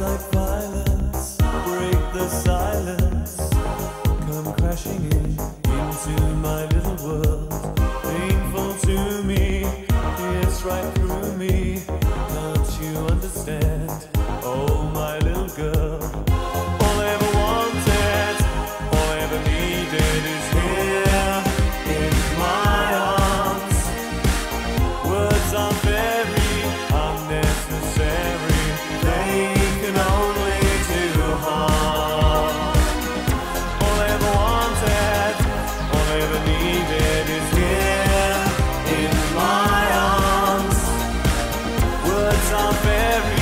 like violence. Break the silence. Come crashing in into my little world. Painful to me. Right through me. Don't you understand? words are very